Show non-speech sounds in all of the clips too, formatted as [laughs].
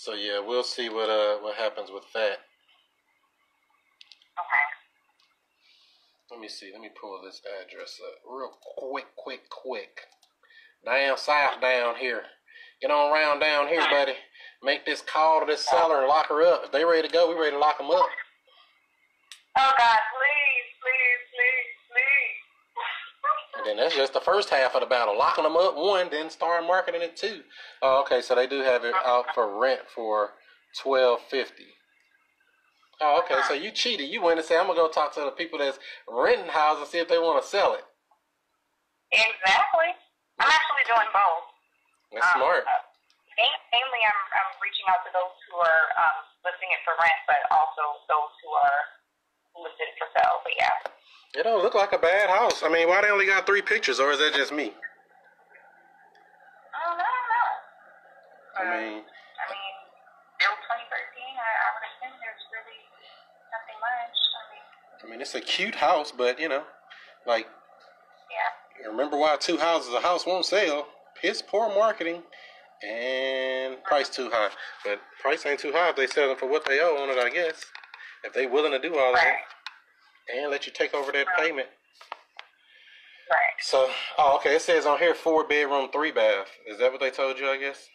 So yeah, we'll see what uh what happens with that. Okay. Let me see. Let me pull this address up real quick, quick, quick. Down south, down here. Get on around down here, buddy. Make this call to this seller and lock her up. If they ready to go, we ready to lock them up. Oh God, And then that's just the first half of the battle. Locking them up, one, then start marketing it, two. Oh, okay, so they do have it out for rent for twelve fifty. Oh, okay, so you cheated. You went and said, I'm going to go talk to the people that's renting houses and see if they want to sell it. Exactly. I'm actually doing both. That's Um, smart. uh, Mainly, I'm I'm reaching out to those who are um, listing it for rent, but also those who are listed for sale. But yeah. It don't look like a bad house. I mean, why they only got three pictures, or is that just me? Um, I don't know. I mean, I mean, built 2013. I, I would assume there's really nothing much. I mean, I mean, it's a cute house, but you know, like, yeah. remember why two houses a house won't sell? Piss poor marketing and price too high. But price ain't too high if they sell them for what they owe on it, I guess. If they willing to do all that Right. And let you take over that payment. Right. So, oh, okay. It says on here four bedroom, three bath. Is that what they told you? I guess.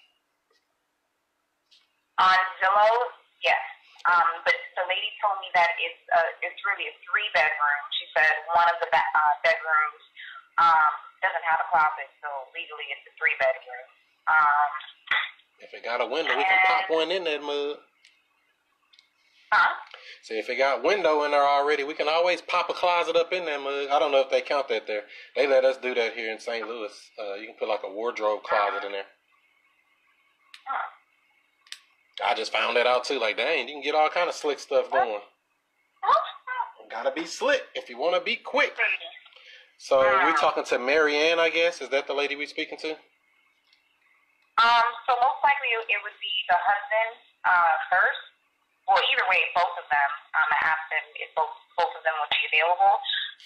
On Zillow, yes. Um, but the lady told me that it's uh, it's really a three bedroom. She said one of the ba- uh, bedrooms um, doesn't have a closet, so legally it's a three bedroom. Um, If it got a window, we can pop one in that mug. See, if it got window in there already, we can always pop a closet up in mug. I don't know if they count that there. They let us do that here in St. Louis. Uh, you can put like a wardrobe closet in there. Huh. I just found that out too. Like, dang, you can get all kind of slick stuff going. Gotta be slick if you want to be quick. So we're talking to Marianne, I guess. Is that the lady we're speaking to? Um, so most likely it would be the husband uh, first. Well, either way, both of them. Um, I asked him if both both of them would be available.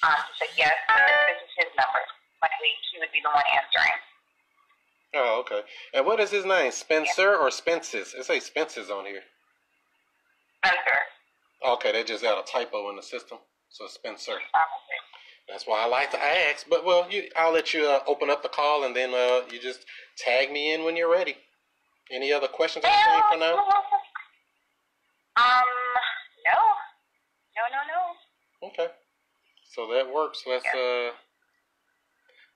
Um, he said yes, this, this is his number. Likely he would be the one answering. Oh, okay. And what is his name? Spencer or Spences? It say Spences on here. Spencer. Okay, they just got a typo in the system. So Spencer. Um, That's why I like to ask. But well, you, I'll let you uh, open up the call and then uh, you just tag me in when you're ready. Any other questions anything for now? Um, no, no, no, no. Okay. So that works. Let's uh,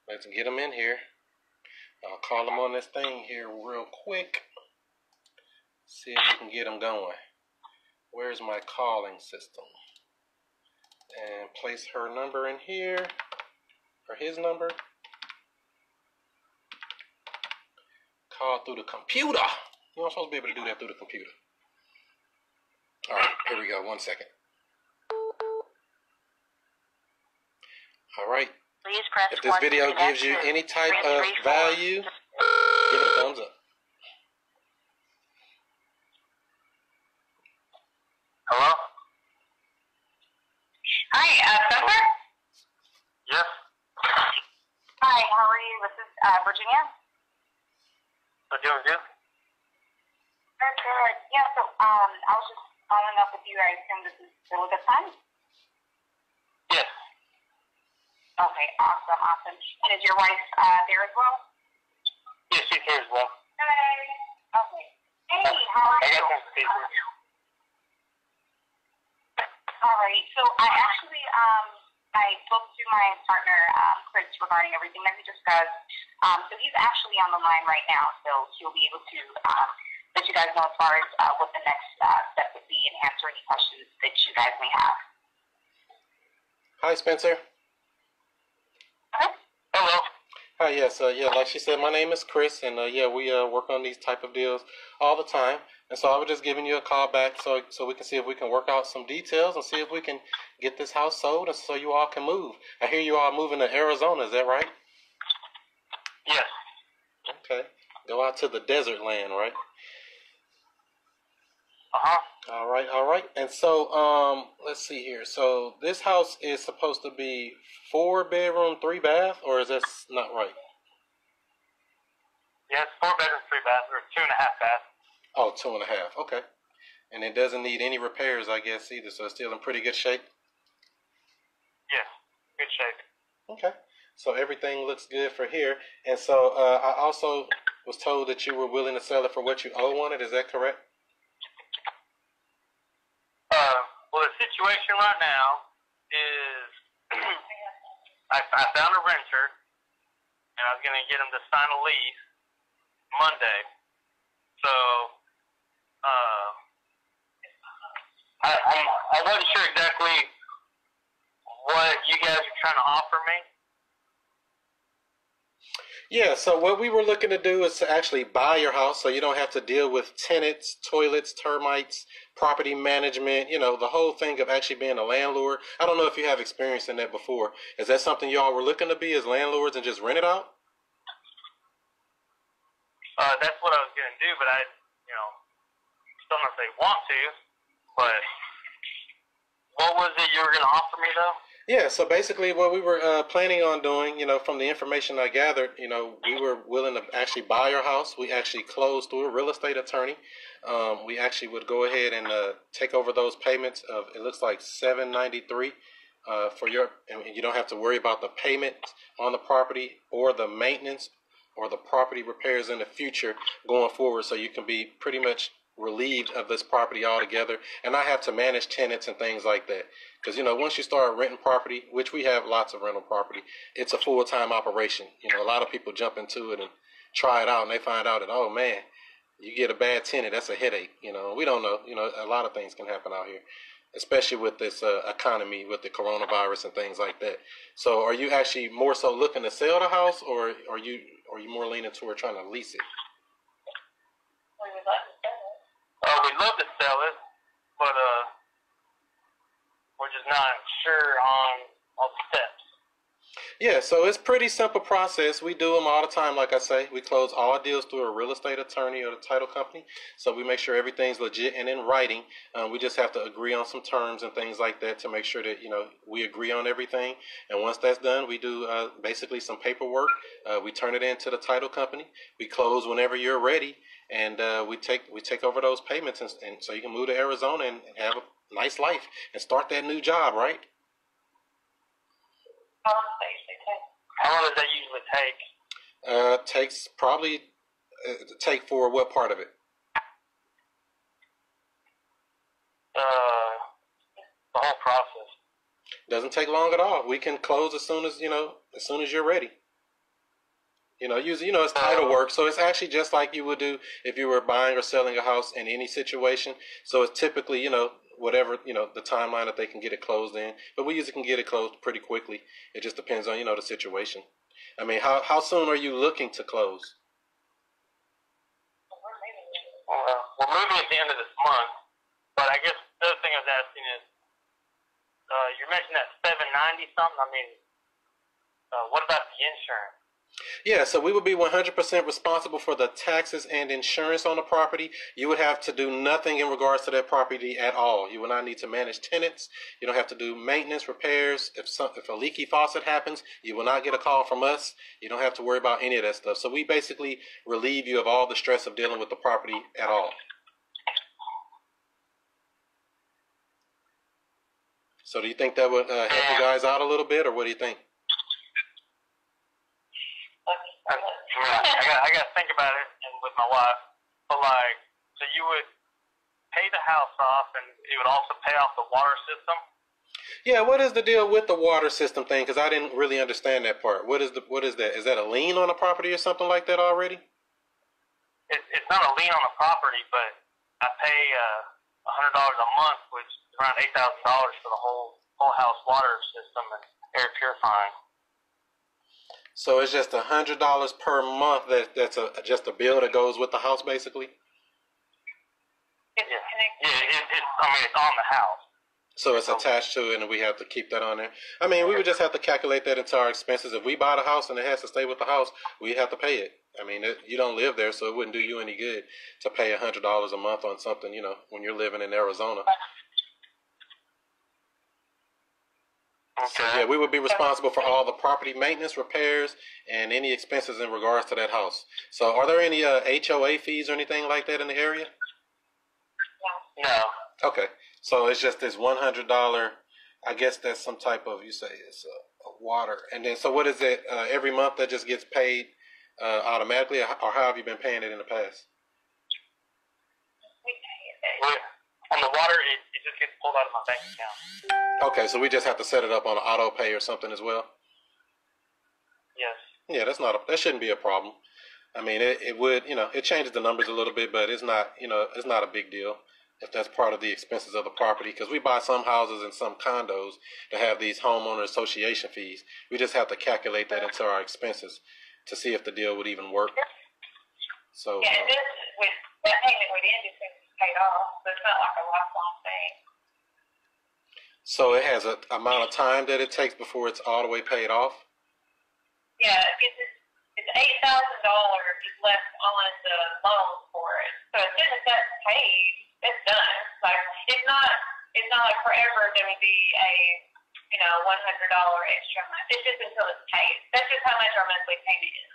let's get them in here. I'll call them on this thing here real quick. See if we can get them going. Where's my calling system? And place her number in here, or his number. Call through the computer. You're not supposed to be able to do that through the computer. All right, here we go. One second. All right. Please press If this video gives you any type of value, give it a thumbs up. Hello? Hi, uh, Spencer. Yes? Hi, how are you? This is uh, Virginia. What do you do? Good, good. Yeah, so um, I was just following up with you. I assume this is still a good time. Yes. Okay, awesome, awesome. And is your wife uh, there as well? Yes, she's here as well. Hey. Okay. Hey, how are I you? speakers. All right. So I actually um I spoke to my partner um, Chris regarding everything that we discussed. Um, so he's actually on the line right now, so he'll be able to um, let you guys know as far as uh, what the next uh, step would be and answer any questions that you guys may have. Hi, Spencer. Hello. Hi, yes, uh, yeah, like she said, my name is Chris, and uh, yeah, we uh, work on these type of deals all the time. And so I was just giving you a call back so so we can see if we can work out some details and see if we can get this house sold, and so you all can move. I hear you all moving to Arizona. Is that right? Yes. Okay. Go out to the desert land, right? Uh-huh. All right, all right. And so, um, let's see here. So this house is supposed to be four bedroom, three bath, or is that not right? Yes, four bedrooms, three baths, or two and a half baths. Oh, two and a half. Okay. And it doesn't need any repairs, I guess, either. So it's still in pretty good shape. Yes. Good shape. Okay. So everything looks good for here. And so uh, I also was told that you were willing to sell it for what you owe on it. Is that correct? Well, the situation right now is [clears throat] I, I found a renter, and I was going to get him to sign a lease Monday. So, uh, I, I'm, I wasn't sure exactly what you guys are trying to offer me. Yeah, so what we were looking to do is to actually buy your house so you don't have to deal with tenants, toilets, termites, property management, you know, the whole thing of actually being a landlord. I don't know if you have experience in that before. Is that something y'all were looking to be as landlords and just rent it out? Uh, that's what I was going to do, but I, you know, still not say want to, but what was it you were going to offer me though? Yeah, so basically, what we were uh, planning on doing, you know, from the information I gathered, you know, we were willing to actually buy our house. We actually closed through a real estate attorney. Um, we actually would go ahead and uh, take over those payments of it looks like seven ninety three uh, for your, and you don't have to worry about the payment on the property or the maintenance or the property repairs in the future going forward. So you can be pretty much relieved of this property altogether and I have to manage tenants and things like that. Because, you know, once you start renting property, which we have lots of rental property, it's a full time operation. You know, a lot of people jump into it and try it out and they find out that, oh man, you get a bad tenant, that's a headache. You know, we don't know. You know, a lot of things can happen out here, especially with this uh, economy, with the coronavirus and things like that. So, are you actually more so looking to sell the house or are you, are you more leaning toward trying to lease it? We would like to sell it. Uh, we'd love to sell it, but uh, we're just not sure on all the steps. Yeah, so it's pretty simple process. We do them all the time, like I say. We close all deals through a real estate attorney or the title company. So we make sure everything's legit and in writing. Um, we just have to agree on some terms and things like that to make sure that you know we agree on everything. And once that's done, we do uh, basically some paperwork. Uh, we turn it into the title company. We close whenever you're ready, and uh, we take we take over those payments, and, and so you can move to Arizona and, and have a nice life and start that new job, right? How long does that usually take? How long does that usually take? Uh, takes probably uh, take for what part of it? Uh, the whole process. Doesn't take long at all. We can close as soon as you know, as soon as you're ready. You know, usually, you know, it's title work, so it's actually just like you would do if you were buying or selling a house in any situation. So it's typically, you know, whatever you know the timeline that they can get it closed in. But we usually can get it closed pretty quickly. It just depends on you know the situation. I mean, how how soon are you looking to close? We're moving. Well, we're moving at the end of this month, but I guess the other thing I was asking is, uh, you mentioned that seven ninety something. I mean, uh, what about the insurance? Yeah, so we would be 100% responsible for the taxes and insurance on the property. You would have to do nothing in regards to that property at all. You will not need to manage tenants. You don't have to do maintenance, repairs. If some, if a leaky faucet happens, you will not get a call from us. You don't have to worry about any of that stuff. So we basically relieve you of all the stress of dealing with the property at all. So do you think that would uh, help you guys out a little bit, or what do you think? I, I, mean, I, I got I got to think about it and with my wife. But like, so you would pay the house off, and it would also pay off the water system. Yeah, what is the deal with the water system thing? Because I didn't really understand that part. What is the what is that? Is that a lien on the property or something like that already? It, it's not a lien on the property, but I pay uh, a hundred dollars a month, which is around eight thousand dollars for the whole whole house water system and air purifying. So it's just a hundred dollars per month. That that's a just a bill that goes with the house, basically. It? Yeah, it, it's I mean it's on the house. So it's attached to it, and we have to keep that on there. I mean, we would just have to calculate that into our expenses. If we buy the house and it has to stay with the house, we have to pay it. I mean, it, you don't live there, so it wouldn't do you any good to pay a hundred dollars a month on something. You know, when you're living in Arizona. So yeah, we would be responsible for all the property maintenance, repairs, and any expenses in regards to that house. So, are there any uh, HOA fees or anything like that in the area? No. Okay, so it's just this one hundred dollar. I guess that's some type of you say it's a, a water, and then so what is it uh, every month that just gets paid uh, automatically, or how have you been paying it in the past? We pay it. On the water, it, it just gets pulled out of my bank account. Okay, so we just have to set it up on auto pay or something as well. Yes. Yeah, that's not a, that shouldn't be a problem. I mean, it, it would you know it changes the numbers a little bit, but it's not you know it's not a big deal if that's part of the expenses of the property because we buy some houses and some condos to have these homeowner association fees. We just have to calculate that into our expenses to see if the deal would even work. So Yeah, uh, and this with that payment would end as soon as it's paid off, oh, so it's not like a lifelong thing. so it has an amount of time that it takes before it's all the way paid off. Yeah, it's it's, it's eight thousand dollars is left on the loan for it. So as soon as that's paid, it's done. Like it's not it's not like forever there would be a you know one hundred dollar extra month. It's just until it's paid. That's just how much our monthly payment is.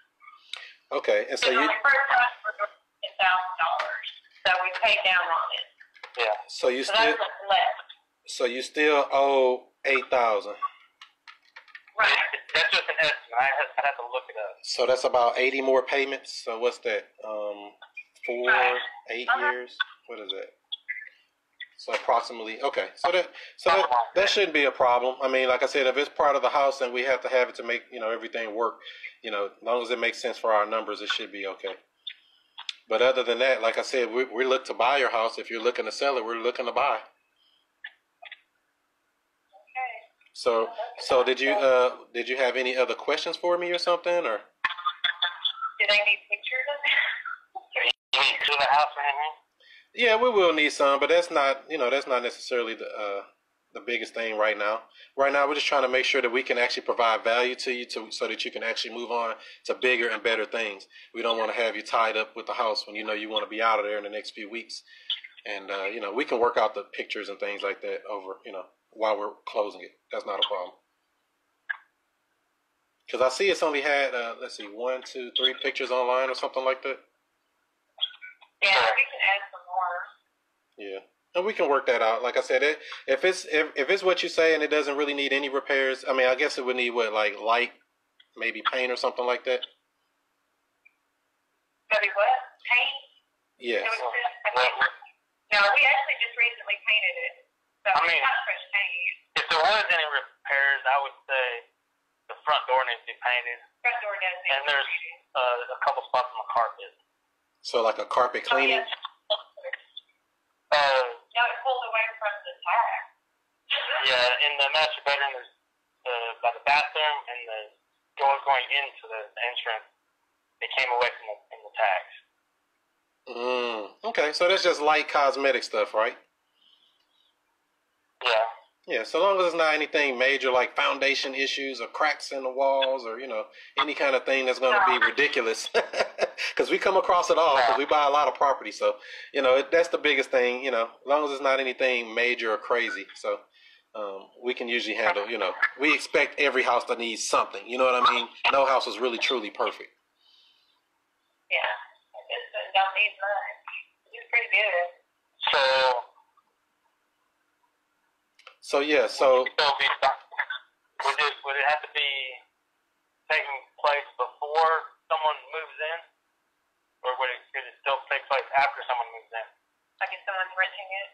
Okay, and so you the first time for ten thousand dollars. So we paid down on it. Yeah. so you So still that's what's left. so you still owe eight thousand. Right. That's just an estimate. I have, I'd have to look it up. So that's about eighty more payments. So what's that? Um, four, eight Uh-huh. years. What is that? So approximately. Okay. So that so that that shouldn't be a problem. I mean, like I said, if it's part of the house and we have to have it to make you know everything work, you know, as long as it makes sense for our numbers, it should be okay. But other than that, like I said, we we look to buy your house. If you're looking to sell it, we're looking to buy. Okay. So so did you uh did you have any other questions for me or something or? Do they need pictures of it? You mean to the house? Yeah, we will need some, but that's not you know that's not necessarily the uh, the biggest thing right now. Right now, we're just trying to make sure that we can actually provide value to you, to so that you can actually move on to bigger and better things. We don't want to have you tied up with the house when you know you want to be out of there in the next few weeks, and uh, you know we can work out the pictures and things like that over you know while we're closing it. That's not a problem. Because I see it's only had uh, let's see one, two, three pictures online or something like that. Yeah, we can add some more. Yeah, and we can work that out. Like I said, it, if it's if, if it's what you say and it doesn't really need any repairs, I mean, I guess it would need what like light, maybe paint or something like that. Maybe what? Paint? Yes. It was just, no, we actually just recently painted it. So I it's mean- not fresh paint. If there was any repairs, I would say the front door needs to be painted, Front door does need and there's uh, a couple spots on the carpet. So like a carpet Oh, cleaning. Uh, No, it pulled away from the tag. yeah, in the master bedroom, there's uh, by the bathroom and the door going into the entrance. They came away from the, from the tags. Mm, okay, so that's just light cosmetic stuff, right? Yeah. Yeah, so long as it's not anything major like foundation issues or cracks in the walls or you know any kind of thing that's going to be ridiculous, [laughs] because we come across it all because we buy a lot of property. So you know it, that's the biggest thing. You know, as long as it's not anything major or crazy, so um, we can usually handle. You know, we expect every house that needs something. You know what I mean? No house is really truly perfect. Yeah. This one don't need much. It's pretty good. So, So yeah, so so be, would it would it have to be taking place before someone moves in, or would it could it still take place after someone moves in? Like if someone's renting it.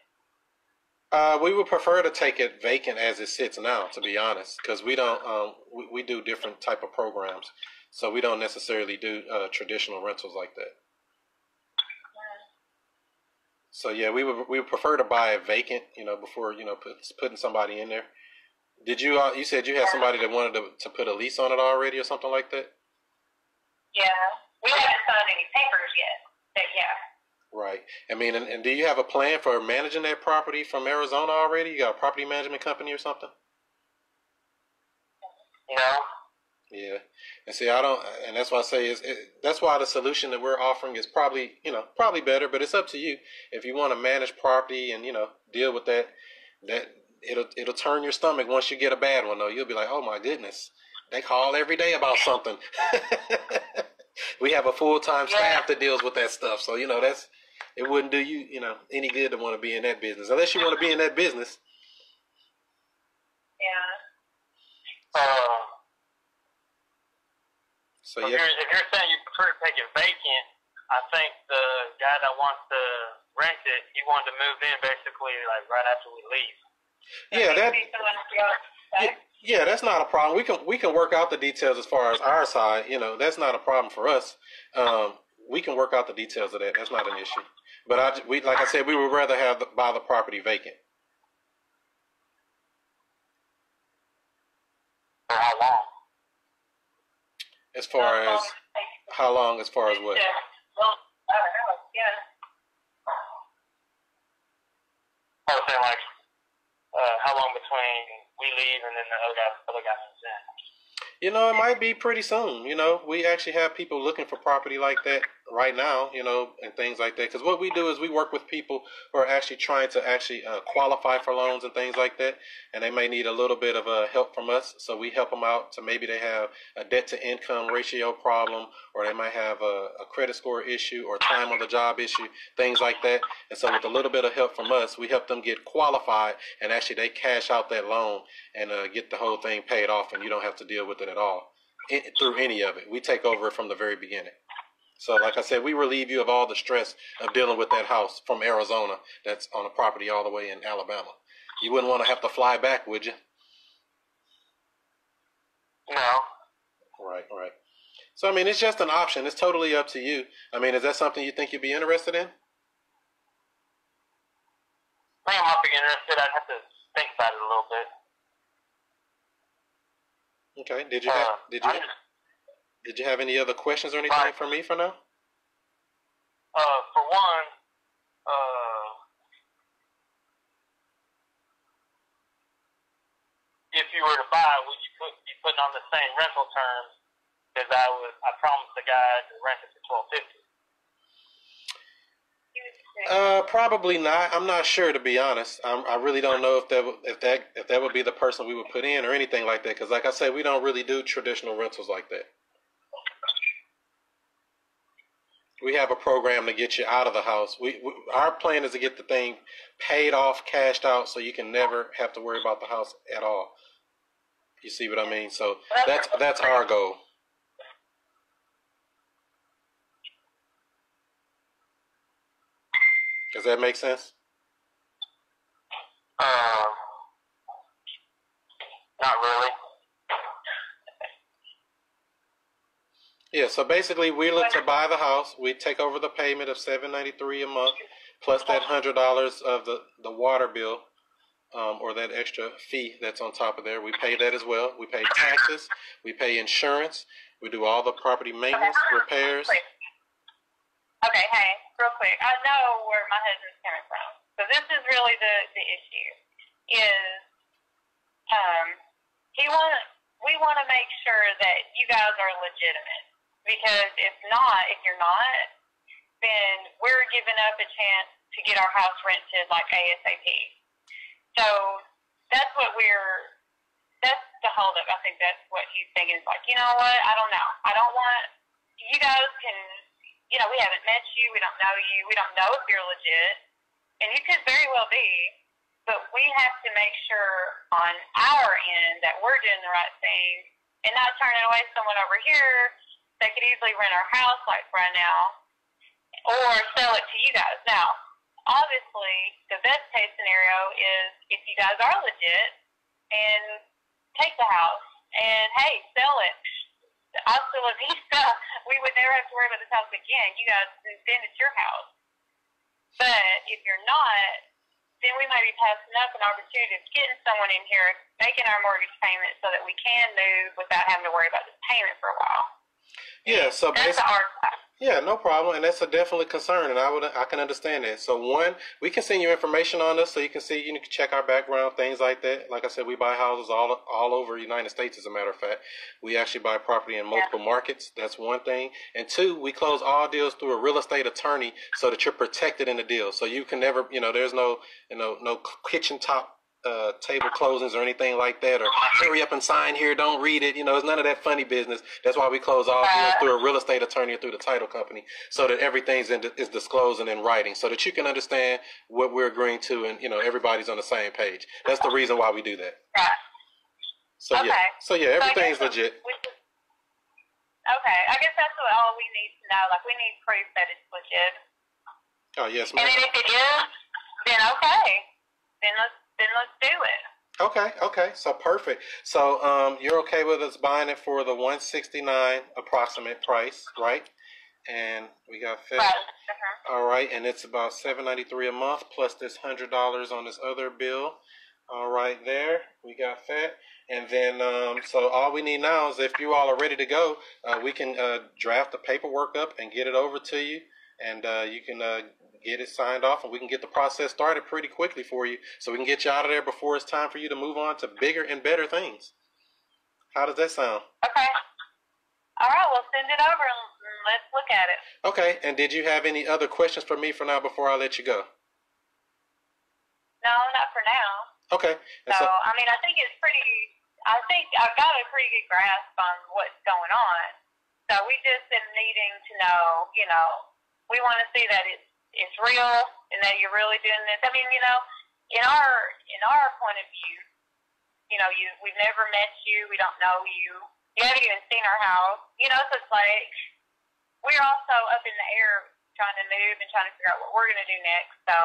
Uh, we would prefer to take it vacant as it sits now, to be honest, because we don't. Um, we, we do different type of programs, so we don't necessarily do uh, traditional rentals like that. So yeah, we would we would prefer to buy it vacant, you know, before you know put, putting somebody in there. Did you? Uh, you said you had somebody that wanted to to put a lease on it already or something like that, Yeah. We haven't signed any papers yet. But yeah. right? I mean, and, and do you have a plan for managing that property from Arizona already? You got a property management company or something? No. Yeah, and see, I don't, and that's why I say is it, that's why the solution that we're offering is probably you know probably better, but it's up to you if you want to manage property and you know deal with that. That it'll it'll turn your stomach once you get a bad one though. You'll be like, oh my goodness, they call every day about something. [laughs] we have a full time staff that deals with that stuff, so you know that's it wouldn't do you, you know, any good to want to be in that business unless you want to be in that business. Yeah. Uh, So if, you're, if you're saying you prefer to take it vacant, I think the guy that wants to rent it, he wanted to move in basically like right after we leave. yeah, that Maybe someone else goes, yeah, yeah, that's not a problem. We can we can work out the details as far as our side. You know, that's not a problem for us. Um, we can work out the details of that. That's not an issue. But I, we like I said, we would rather have the, buy the property vacant. For how long? As far as how long? As far as what? Yeah. Well, I don't know. Yeah. I was saying like, uh, how long between we leave and then the other guy, other guy moves in? You know, it might be pretty soon. You know, we actually have people looking for property like that right now. You know, and things like that. Because what we do is we work with people who are actually trying to actually uh, qualify for loans and things like that, and they may need a little bit of uh, help from us. So we help them out to maybe they have a debt to income ratio problem, or they might have a, a credit score issue, or time on the job issue, things like that. And so with a little bit of help from us, we help them get qualified, and actually they cash out that loan and uh, get the whole thing paid off, and you don't have to deal with it at all in, through any of it. We take over from the very beginning. So, like I said, we relieve you of all the stress of dealing with that house from Arizona that's on a property all the way in Alabama. You wouldn't want to have to fly back, would you? No. Right, right. So, I mean, it's just an option. It's totally up to you. I mean, is that something you think you'd be interested in? I think I might be interested. I'd have to think about it a little bit. Okay. Did you have Uh, did you did you have any other questions or anything Right. for me for now? uh, for one, uh, if you were to buy, would you put, be putting on the same rental terms as I was? I promised the guy to rent it for twelve fifty. Uh, probably not. I'm not sure to be honest. I'm, I really don't know if that if that if that would be the person we would put in or anything like that. Because like I said, we don't really do traditional rentals like that. We have a program to get you out of the house. We, we our plan is to get the thing paid off, cashed out, so you can never have to worry about the house at all. You see what I mean? So that's that's our goal. Does that make sense? Um, not really. Yeah, so basically we look to buy the house. We take over the payment of seven ninety three a month, plus that hundred dollars of the, the water bill, um, or that extra fee that's on top of there. We pay that as well. We pay taxes, we pay insurance, we do all the property maintenance, repairs. Okay, hey, real quick. I know where my husband's coming from. So this is really the the issue. Is um he want we want to make sure that you guys are legitimate because if not, if you're not, then we're giving up a chance to get our house rented like ASAP. So that's what we're. That's the holdup. I think that's what he's thinking. Is like, you know what? I don't know. I don't want. You guys can. You know, we haven't met you. We don't know you. We don't know if you're legit, and you could very well be. But we have to make sure on our end that we're doing the right thing and not turning away someone over here that could easily rent our house like right now or sell it to you guys. Now, obviously, the best case scenario is if you guys are legit and take the house and hey, sell it. Hasta la vista. We would never have to worry about this house again. You guys, then it's your house. But if you're not, then we might be passing up an opportunity of getting someone in here, making our mortgage payment so that we can move without having to worry about this payment for a while. Yeah, so That's basically. the hard side. Yeah, no problem, and that's a definitely concern, and I would I can understand that. So one, we can send you information on us, so you can see you can check our background, things like that. Like I said, we buy houses all all over the United States. As a matter of fact, we actually buy property in multiple markets. That's one thing, and two, we close all deals through a real estate attorney, so that you're protected in the deal. So you can never, you know, there's no, you know, no kitchen top uh, table closings or anything like that, or hurry up and sign here, don't read it. You know, it's none of that funny business. That's why we close all deals through a real estate attorney or through the title company, so that everything's in, is disclosed and in writing, so that you can understand what we're agreeing to, and you know everybody's on the same page. That's the reason why we do that. Right. So yeah, Okay. so yeah, So I everything's guess legit. just- Okay, I guess that's what all we need to know. Like, we need proof that it's legit. Oh yes, And ma'am. then if it is, then okay, then let's then let's do it. Okay, okay, so perfect. So um, you're okay with us buying it for the 169 approximate price, right? And we got fit. Right. Uh-huh. All right, and it's about 793 a month plus this hundred dollars on this other bill. All right, there we got that, and then um, so all we need now is if you all are ready to go, uh, we can uh, draft the paperwork up and get it over to you, and uh, you can uh, get it signed off, and we can get the process started pretty quickly for you, so we can get you out of there before it's time for you to move on to bigger and better things. How does that sound? Okay. All right. Well, send it over and let's look at it. Okay, and did you have any other questions for me for now before I let you go? No, not for now. Okay, So, so I mean, I think it's pretty. I think I've got a pretty good grasp on what's going on. So we just been needing to know. You know, we want to see that it's it's real and that you're really doing this. I mean, you know, in our in our point of view, you know, you we've never met you. We don't know you. You haven't even seen our house. You know, so it's like we're also up in the air trying to move and trying to figure out what we're going to do next. So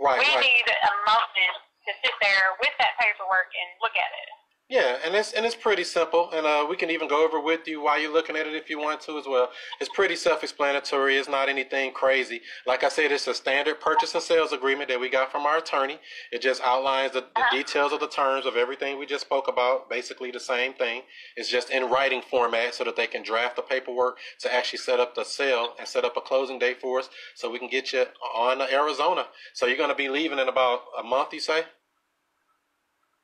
right, we right. need a moment to sit there with that paperwork and look at it. Yeah, and it's and it's pretty simple, and uh, we can even go over with you while you're looking at it if you want to as well. It's pretty self-explanatory. It's not anything crazy. Like I said, it's a standard purchase and sales agreement that we got from our attorney. It just outlines the, the details of the terms of everything we just spoke about. Basically, the same thing. It's just in writing format so that they can draft the paperwork to actually set up the sale and set up a closing date for us, so we can get you on Arizona. So you're going to be leaving in about a month, you say?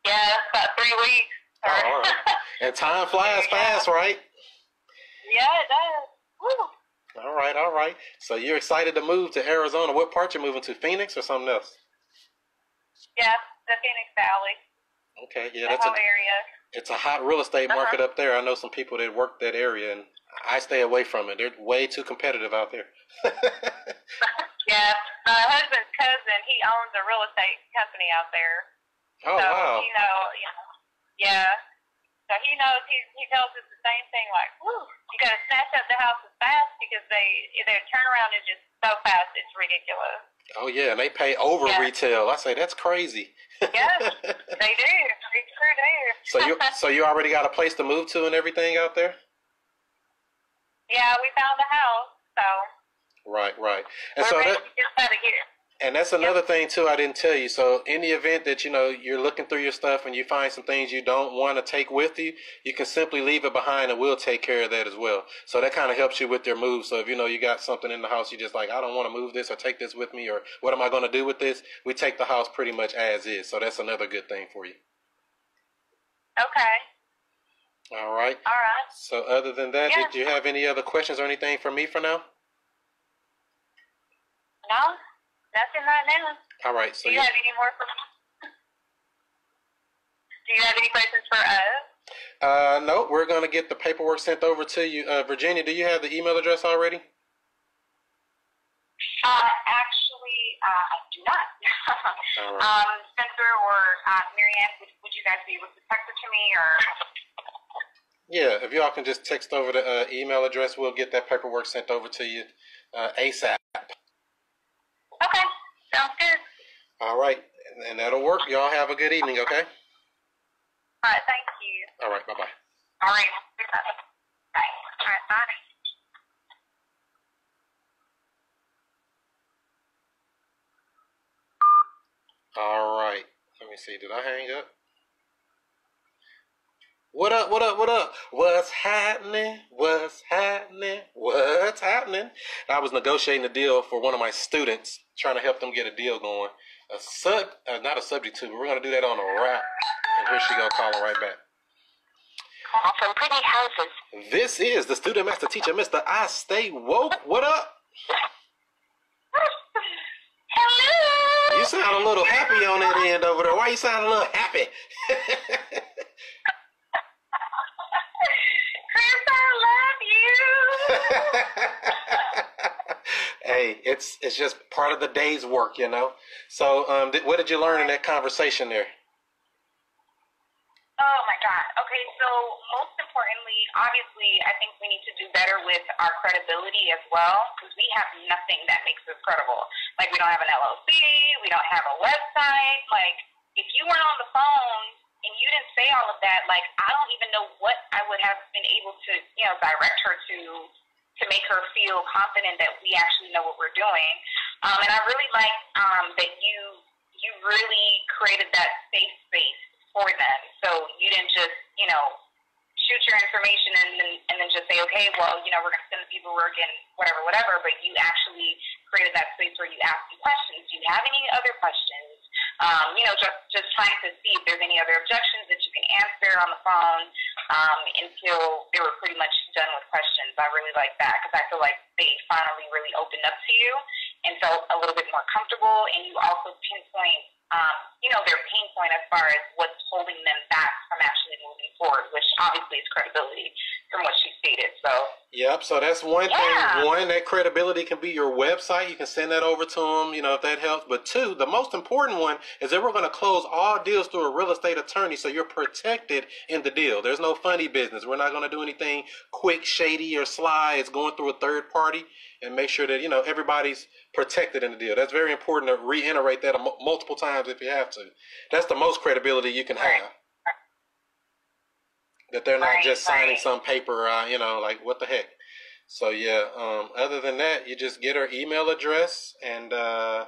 Yeah, about three weeks. Oh, all right. [laughs] And time flies fast, right? yeah, it does. Woo. All right, all right. So you're excited to move to Arizona. What part you moving to? Phoenix or something else? Yeah, the Phoenix Valley, Okay, yeah, that's a area. it's a hot real estate Uh-huh. market up there. I know some people that work that area, and I stay away from it. They're way too competitive out there. [laughs] [laughs] Yeah, my husband's cousin, he owns a real estate company out there. Oh so wow! he know, you know, yeah. So he knows. He he tells us the same thing. Like, whew, you got to snatch up the houses fast because they their turnaround is just so fast. It's ridiculous. Oh yeah, and they pay over Yeah. retail. I say that's crazy. Yes, [laughs] they do. They sure do. so you so you already got a place to move to and everything out there? yeah, we found a house, so Right, right. And we're so ready that to just try to get it. And that's another thing too. I didn't tell you. So in the event that you know you're looking through your stuff and you find some things you don't want to take with you, you can simply leave it behind, and we'll take care of that as well. So that kind of helps you with your move. So if you know you got something in the house, you just like I don't want to move this or take this with me, or what am I going to do with this? We take the house pretty much as is. So that's another good thing for you. Okay. All right. All right. So other than that, Yeah. did you have any other questions or anything for me for now? No, nothing right now. All right. So Do you you, have any more for me? Do you have any questions for us? uh, no, we're going to get the paperwork sent over to you. Uh, Virginia, do you have the email address already? Uh, actually, uh, I do not. [laughs] Right. um, Spencer or uh, Marianne, would, would you guys be able to text it to me or? Yeah, if y'all can just text over the uh, email address, we'll get that paperwork sent over to you uh, ASAP. Okay, sounds good. All right, and, that'll work. Y'all have a good evening, okay? All right, thank you. All right, bye bye. All right. Bye. All right, bye. All right, let me see. Did I hang up? What up? What up? What up? What's happening? What's happening? What's happening? I was negotiating a deal for one of my students, trying to help them get a deal going. A sub, uh, not a subject to, but we're gonna do that on a wrap. And here she go calling right back. Call from Pretty Houses. This is the student master teacher, Mr. I Stay Woke. What up? Hello. You you sound a little happy on that end over there. Why you sound a little happy? [laughs] Chris, I love you. [laughs] hey, it's it's just part of the day's work, you know. So, um, th- what did you learn in that conversation there? Oh my God. Okay, so most importantly, obviously, I think we need to do better with our credibility as well because we have nothing that makes us credible. Like, we don't have an LLC, we don't have a website. Like, if you weren't on the phone and you didn't say all of that, like, I don't even know what I would have been able to, you know, direct her to to make her feel confident that we actually know what we're doing. Um, and I really like um, that you you really created that safe space for them. So you didn't just, you know, shoot your information and then and then just say, okay, well, you know, we're gonna send the paperwork and whatever, whatever. But you actually created that space where you asked the questions. Do you have any other questions? Um, you know, just just trying to see if there's any other objections that you can answer on the phone um, until they were pretty much done with questions. I really like that because I feel like they finally really opened up to you and felt a little bit more comfortable. And you also pinpoint, um, you know, their pain point as far as what's holding them back from actually moving forward, which obviously is credibility from what she stated. So, Yep. So that's one Yeah. thing. One, that credibility can be your website. You can send that over to them, you know, if that helps. But two, the most important one is that we're going to close all deals through a real estate attorney, so you're protected in the deal. There's no funny business. We're not going to do anything quick, shady, or sly. It's going through a third party and make sure that you know everybody's protected in the deal. That's very important to reiterate that multiple times if you have to. That's the most credibility you can have. That they're not just signing some paper, uh, you know, like what the heck. So yeah, um, other than that, you just get her email address and uh,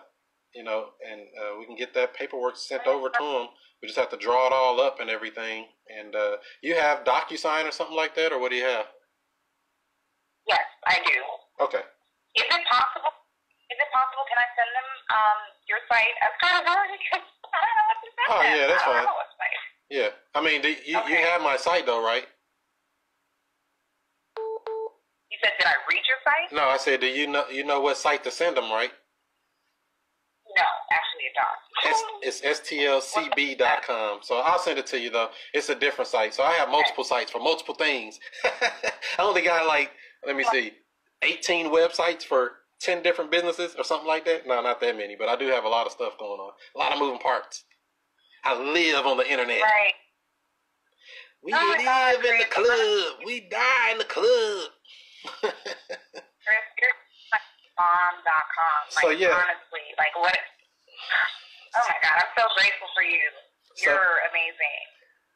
you know, and uh, we can get that paperwork sent over to them. We just have to draw it all up and everything. And uh, you have DocuSign or something like that, or what do you have? yes, I do. Okay. Is it possible? Is it possible? Can I send them um, your site as part of? Because [laughs] I don't know what to send Oh, them. yeah, that's I don't fine. know what site. Yeah. I mean, do you, you have my site though, right? You said, did I read your site? No, I said, do you know you know what site to send them, right? No, actually, S, don't. it's [laughs] stlcb.com. So I'll send it to you though. It's a different site. So I have multiple sites for multiple things. [laughs] I only got like, let me see, 18 websites for 10 different businesses or something like that. No, not that many, but I do have a lot of stuff going on. A lot of moving parts. I live on the internet. Right. We Oh God, live in the club. We die in the club. Chris, you're bomb.com. Like, So, yeah. honestly, like, what? Oh my God, I'm so grateful for you. You're amazing.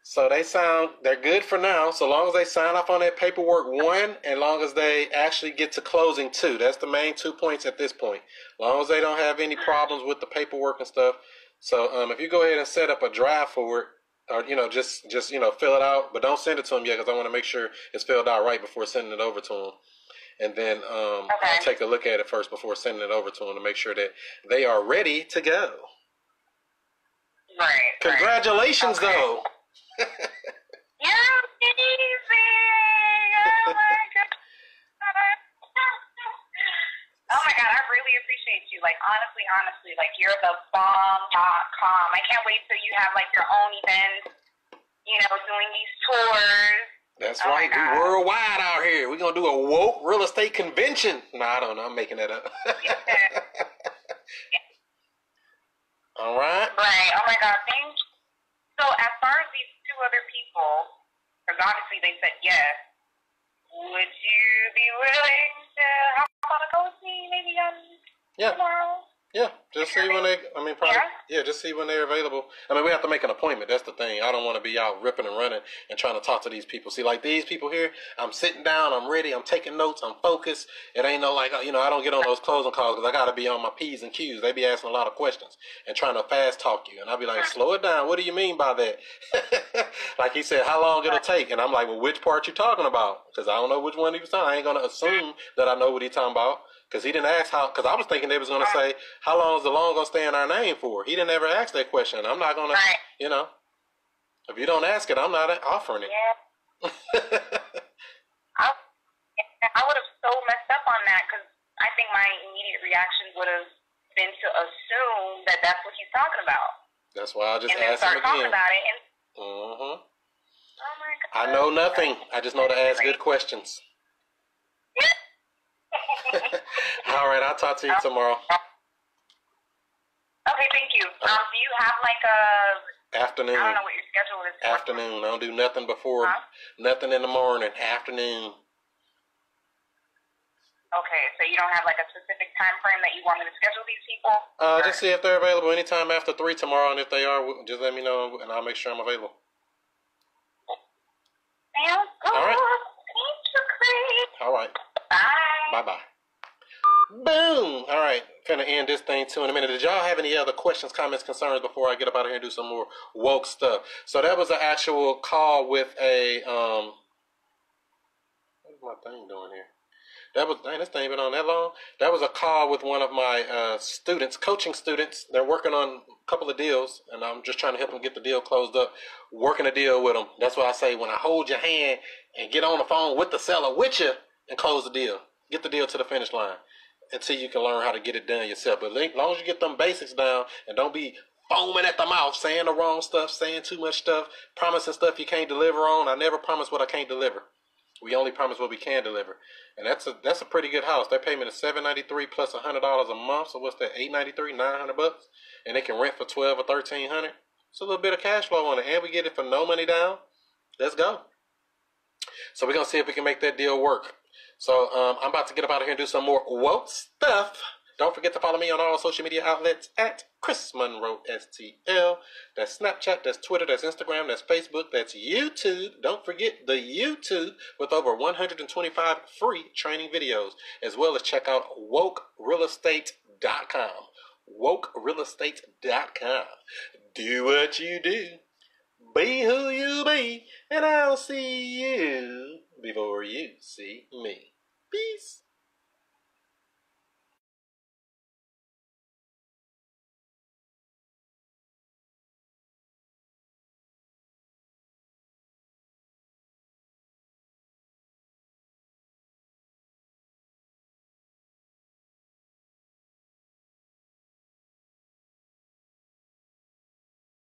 So they sound they're good for now, so long as they sign off on that paperwork one, and long as they actually get to closing two. That's the main two points at this point. long as they don't have any problems with the paperwork and stuff. So um, if you go ahead and set up a draft for it, or you know just just you know fill it out, but don't send it to them yet because I want to make sure it's filled out right before sending it over to them. And then um, Okay. I'll take a look at it first before sending it over to them to make sure that they are ready to go. Right. right. Congratulations, Okay. though. You're amazing. Oh my God. Oh my God, I really appreciate you. Like honestly, honestly, like you're the bomb.com. I can't wait till you have like your own events, you know, doing these tours. That's Oh right. We worldwide out here. We're gonna do a woke real estate convention. No, I don't know. I'm making that up. [laughs] All right. Right. Oh my God, thank you. So as far as these other people, because obviously they said yes, would you be willing to hop on a call with me maybe on Yeah. tomorrow? Yeah. Just see when they. I mean, probably. Yeah? Yeah. Just see when they're available. I mean, we have to make an appointment. That's the thing. I don't want to be out ripping and running and trying to talk to these people. See, like these people here, I'm sitting down. I'm ready. I'm taking notes. I'm focused. It ain't no like uh, you know. I don't get on those closing calls because I got to be on my p's and q's. They be asking a lot of questions and trying to fast talk you, and I'll be like, slow it down. What do you mean by that? [laughs] like he said, how long it'll take, and I'm like, well, which part you talking about? Because I don't know which one he was talking. I ain't gonna assume that I know what he talking about. Because he didn't ask how, because I was thinking they was going to say, how long is the loan going to stay in our name for? He didn't ever ask that question. I'm not going to, Right. you know, if you don't ask it, I'm not offering it. Yeah. [laughs] I, I would have so messed up on that because I think my immediate reaction would have been to assume that that's what he's talking about. That's why I just and then asked him start talking again. about it. And Mm-hmm. oh my god, I know nothing. I just know to ask good questions. [laughs] All right, I'll talk to you tomorrow. okay, thank you. Um, do you have like a Afternoon. I don't know what your schedule is. Afternoon. I don't do nothing before Huh? nothing in the morning. Afternoon. Okay, so you don't have like a specific time frame that you want me to schedule these people? Uh, Or- just see if they're available anytime after three tomorrow, and if they are, just let me know, and I'll make sure I'm available. Sounds good. All right. Thank you, Chris. All right. Bye. Bye bye. Boom. All right. Finna end this thing too in a minute. Did y'all have any other questions, comments, concerns before I get up out of here and do some more woke stuff? So that was an actual call with a um. What is my thing doing here? That was dang, this thing been on that long. That was a call with one of my uh, students, coaching students. They're working on a couple of deals, and I'm just trying to help them get the deal closed up. Working a deal with them. That's why I say when I hold your hand and get on the phone with the seller with you and close the deal, get the deal to the finish line until you can learn how to get it done yourself. But as long as you get them basics down and don't be foaming at the mouth, saying the wrong stuff, saying too much stuff, promising stuff you can't deliver on. I never promise what I can't deliver. We only promise what we can deliver, and that's a that's a pretty good house. They pay me the seven ninety three plus a hundred dollars a month. So what's that? Eight ninety three, nine hundred bucks, and they can rent for twelve or thirteen hundred. It's a little bit of cash flow on it, and we get it for no money down. Let's go. So we're gonna see if we can make that deal work. So um, I'm about to get up out of here and do some more woke stuff. Don't forget to follow me on all social media outlets at Chris Monroe STL. That's Snapchat, that's Twitter, that's Instagram, that's Facebook, that's YouTube. Don't forget the YouTube with over 125 free training videos, as well as check out wokerealestate.com. Wokerealestate.com. Do what you do. Be who you be, and I'll see you before you see me. Peace.